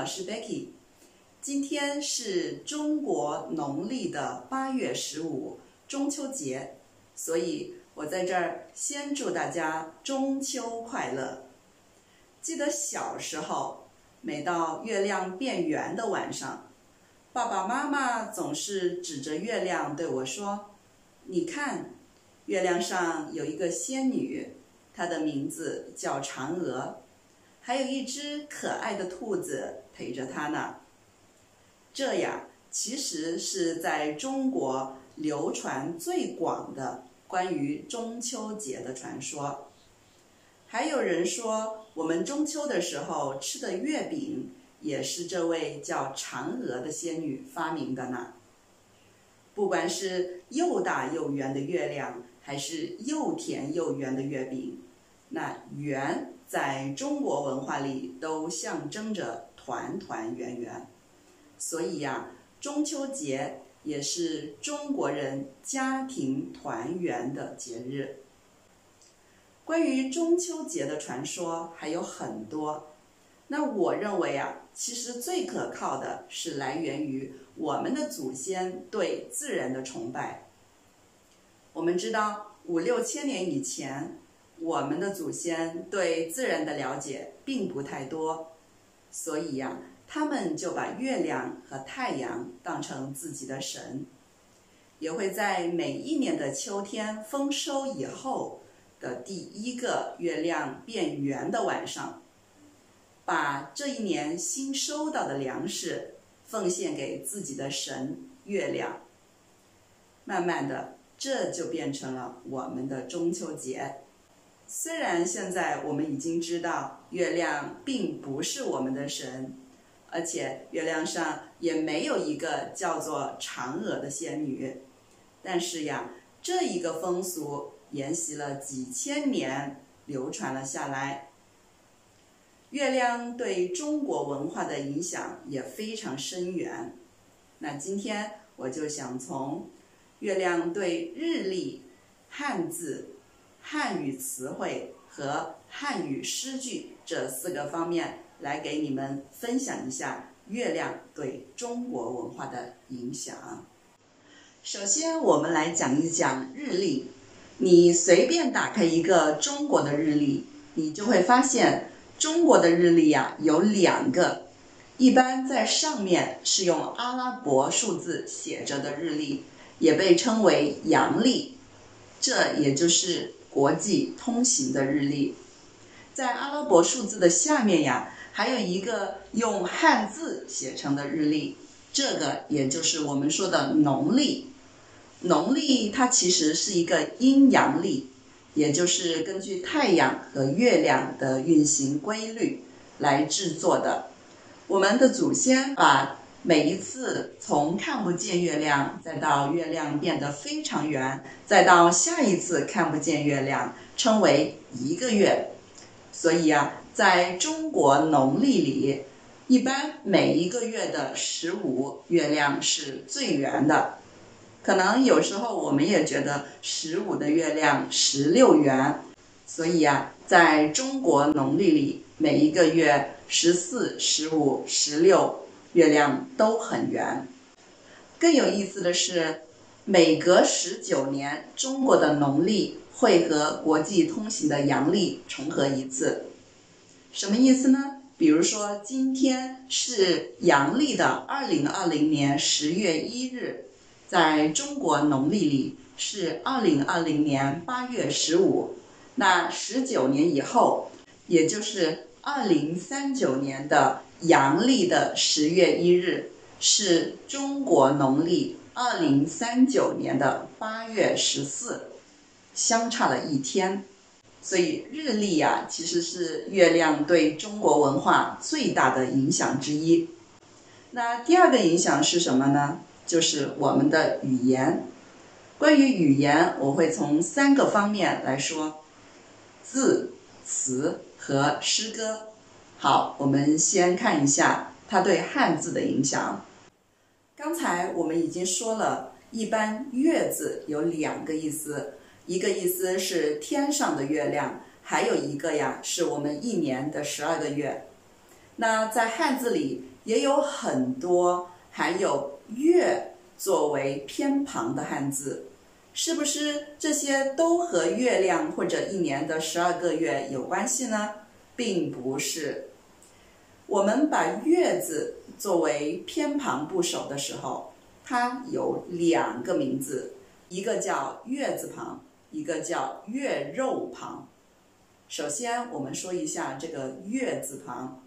老师 Becky。今天是中国农历的八月十五，中秋节，所以我在这儿先祝大家中秋快乐。记得小时候，每到月亮变圆的晚上，爸爸妈妈总是指着月亮对我说：“你看，月亮上有一个仙女。”她的名字叫嫦娥，还有一只可爱的兔子陪着他呢。这呀，其实是在中国流传最广的关于中秋节的传说。还有人说，我们中秋的时候吃的月饼也是这位叫嫦娥的仙女发明的呢。不管是又大又圆的月亮，还是又甜又圆的月饼。那圆在中国文化里都象征着团团圆圆，所以呀，中秋节也是中国人家庭团圆的节日。关于中秋节的传说还有很多，那我认为啊，其实最可靠的是来源于我们的祖先对自然的崇拜。我们知道五六千年以前。我们的祖先对自然的了解并不太多，所以呀，他们就把月亮和太阳当成自己的神，也会在每一年的秋天丰收以后的第一个月亮变圆的晚上，把这一年新收到的粮食奉献给自己的神月亮。慢慢的，这就变成了我们的中秋节。虽然现在我们已经知道月亮并不是我们的神，而且月亮上也没有一个叫做嫦娥的仙女，但是呀，这一个风俗沿袭了几千年，流传了下来。月亮对中国文化的影响也非常深远。那今天我就想从月亮对日历、汉字。汉语词汇和汉语诗句这四个方面来给你们分享一下月亮对中国文化的影响。首先，我们来讲一讲日历。你随便打开一个中国的日历，你就会发现中国的日历呀有两个，一般在上面是用阿拉伯数字写着的日历，也被称为阳历，这也就是。国际通行的日历，在阿拉伯数字的下面呀，还有一个用汉字写成的日历，这个也就是我们说的农历。农历它其实是一个阴阳历，也就是根据太阳和月亮的运行规律来制作的。我们的祖先把每一次从看不见月亮，再到月亮变得非常圆，再到下一次看不见月亮，称为一个月。所以啊，在中国农历里，一般每一个月的十五月亮是最圆的。可能有时候我们也觉得十五的月亮十六圆。所以啊，在中国农历里，每一个月十四、十五、十六。月亮都很圆。更有意思的是，每隔十九年，中国的农历会和国际通行的阳历重合一次。什么意思呢？比如说，今天是阳历的二零二零年十月一日，在中国农历里是二零二零年八月十五。那十九年以后，也就是二零三九年的。阳历的十月一日是中国农历二零三九年的八月十四，相差了一天，所以日历呀其实是月亮对中国文化最大的影响之一。那第二个影响是什么呢？就是我们的语言。关于语言，我会从三个方面来说：字、词和诗歌。好，我们先看一下它对汉字的影响。刚才我们已经说了，一般“月”字有两个意思，一个意思是天上的月亮，还有一个呀，是我们一年的十二个月。那在汉字里也有很多含有“月”作为偏旁的汉字，是不是这些都和月亮或者一年的十二个月有关系呢？并不是。我们把“月”字作为偏旁部首的时候，它有两个名字，一个叫月字旁，一个叫月肉旁。首先，我们说一下这个月字旁。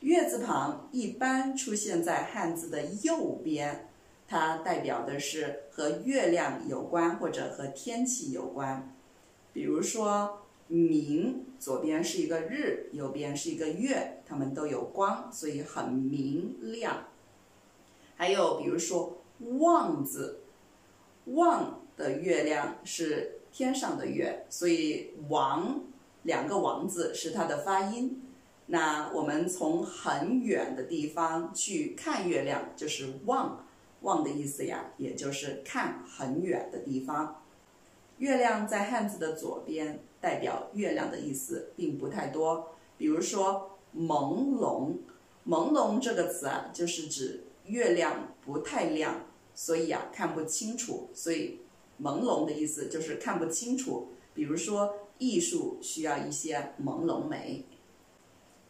月字旁一般出现在汉字的右边，它代表的是和月亮有关或者和天气有关。比如说“明”，左边是一个日，右边是一个月，它们都有光，所以很明亮。还有比如说“望”字，“望”的月亮是天上的月，所以“王”两个“王”字是它的发音。那我们从很远的地方去看月亮，就是望，望的意思呀，也就是看很远的地方。月亮在汉字的左边，代表月亮的意思并不太多。比如说朦胧，朦胧这个词啊，就是指月亮不太亮，所以啊看不清楚。所以朦胧的意思就是看不清楚。比如说艺术需要一些朦胧美。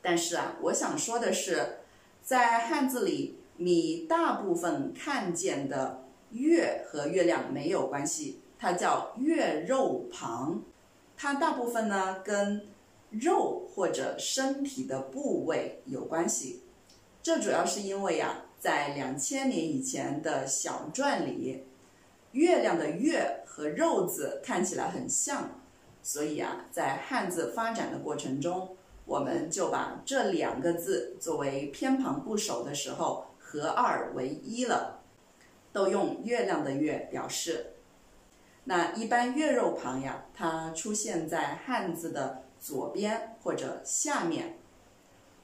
但是啊，我想说的是，在汉字里，你大部分看见的月和月亮没有关系，它叫月肉旁，它大部分呢跟肉或者身体的部位有关系。这主要是因为呀，在两千年以前的小篆里，月亮的月和肉字看起来很像，所以啊，在汉字发展的过程中。我们就把这两个字作为偏旁部首的时候合二为一了，都用月亮的月表示。那一般月肉旁呀，它出现在汉字的左边或者下面。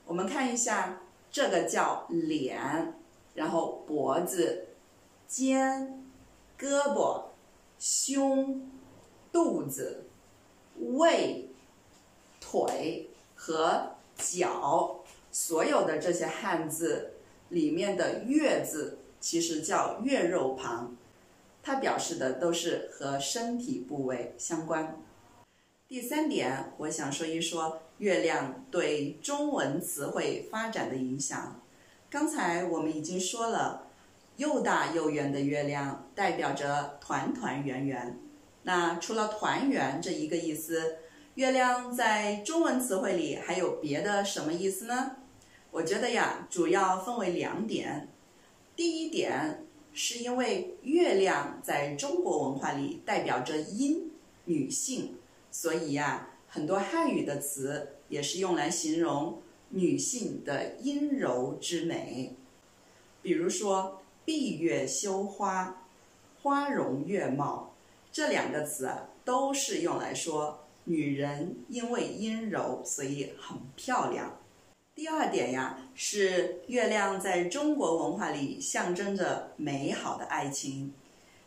我们看一下，这个叫脸，然后脖子、肩、胳膊、胸、肚子、胃、腿。和脚，所有的这些汉字里面的“月”字，其实叫月肉旁，它表示的都是和身体部位相关。第三点，我想说一说月亮对中文词汇发展的影响。刚才我们已经说了，又大又圆的月亮代表着团团圆圆。那除了团圆这一个意思。月亮在中文词汇里还有别的什么意思呢？我觉得呀，主要分为两点。第一点是因为月亮在中国文化里代表着阴女性，所以呀，很多汉语的词也是用来形容女性的阴柔之美。比如说“闭月羞花”“花容月貌”这两个词，都是用来说。女人因为阴柔，所以很漂亮。第二点呀，是月亮在中国文化里象征着美好的爱情。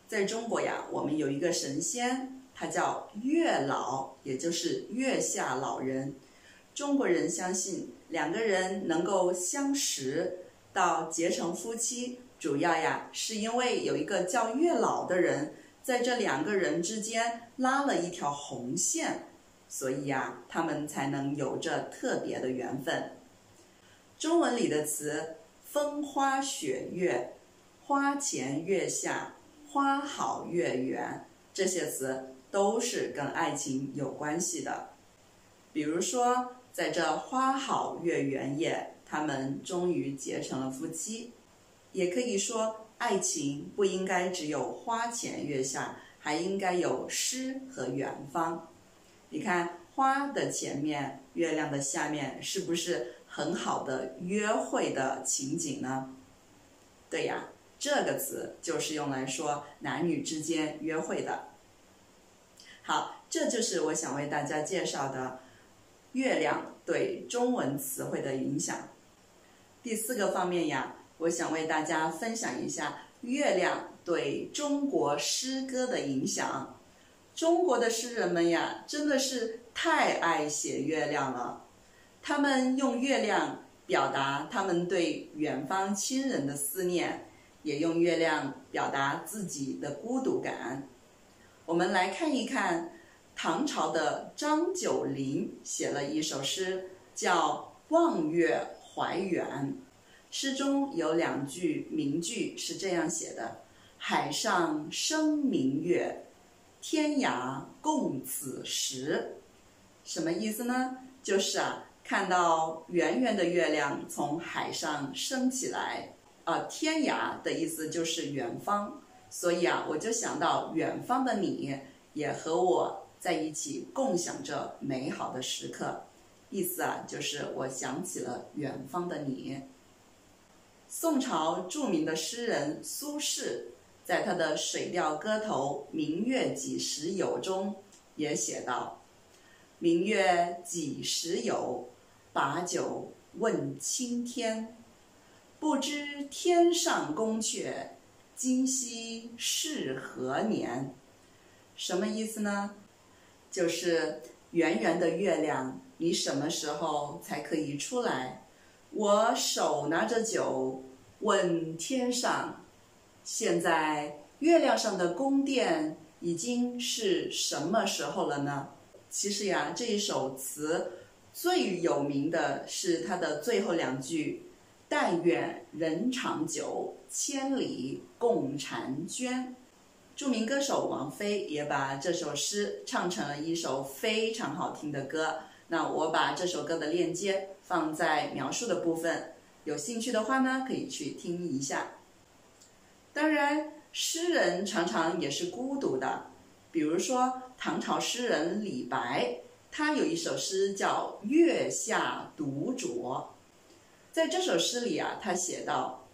在中国呀，我们有一个神仙，他叫月老，也就是月下老人。中国人相信两个人能够相识到结成夫妻，主要呀是因为有一个叫月老的人，在这两个人之间拉了一条红线。所以呀，他们才能有着特别的缘分。中文里的词“风花雪月”“花前月下”“花好月圆”这些词都是跟爱情有关系的。比如说，在这花好月圆夜，他们终于结成了夫妻。也可以说，爱情不应该只有花前月下，还应该有诗和远方。你看花的前面，月亮的下面，是不是很好的约会的情景呢？对呀，这个词就是用来说男女之间约会的。好，这就是我想为大家介绍的月亮对中文词汇的影响。第四个方面呀，我想为大家分享一下月亮对中国诗歌的影响。中国的诗人们呀，真的是太爱写月亮了。他们用月亮表达他们对远方亲人的思念，也用月亮表达自己的孤独感。我们来看一看，唐朝的张九龄写了一首诗，叫《望月怀远》。诗中有两句名句是这样写的：“海上生明月，天涯共此时。”什么意思呢？就是啊，看到圆圆的月亮从海上升起来，啊，天涯的意思就是远方，所以啊，我就想到远方的你也和我在一起共享着美好的时刻，意思啊，就是我想起了远方的你。宋朝著名的诗人苏轼，在他的《水调歌头·明月几时有》中也写道：“明月几时有？把酒问青天。不知天上宫阙，今夕是何年？”什么意思呢？就是圆圆的月亮，你什么时候才可以出来？我手拿着酒，问天上，现在月亮上的宫殿已经是什么时候了呢？其实呀，这一首词最有名的是他的最后两句：“但愿人长久，千里共婵娟。”著名歌手王菲也把这首诗唱成了一首非常好听的歌。那我把这首歌的链接。放在描述的部分，有兴趣的话呢，可以去听一下。当然，诗人常常也是孤独的，比如说唐朝诗人李白，他有一首诗叫《月下独酌》。在这首诗里啊，他写道：“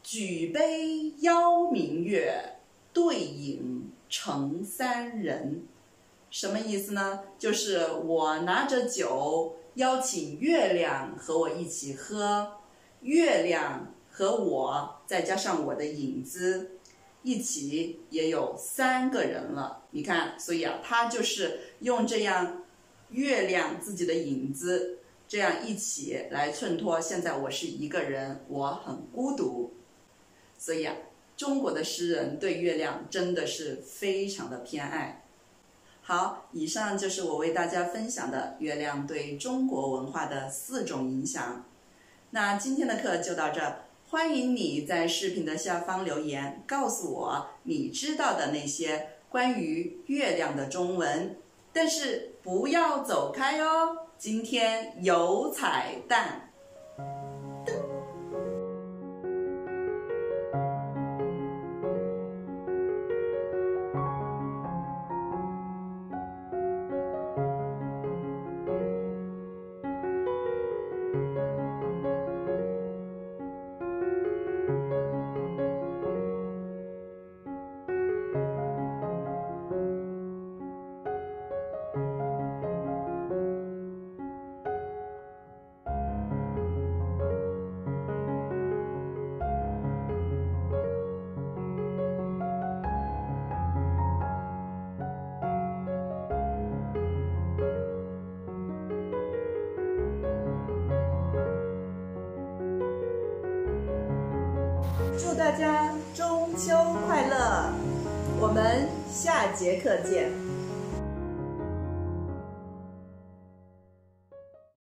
举杯邀明月，对影成三人。”什么意思呢？就是我拿着酒。邀请月亮和我一起喝，月亮和我再加上我的影子，一起也有三个人了。你看，所以啊，他就是用这样月亮自己的影子，这样一起来衬托。现在我是一个人，我很孤独。所以啊，中国的诗人对月亮真的是非常的偏爱。好，以上就是我为大家分享的月亮对中国文化的四种影响。那今天的课就到这，欢迎你在视频的下方留言，告诉我你知道的那些关于月亮的中文。但是不要走开哦，今天有彩蛋。大家中秋快乐！我们下节课见。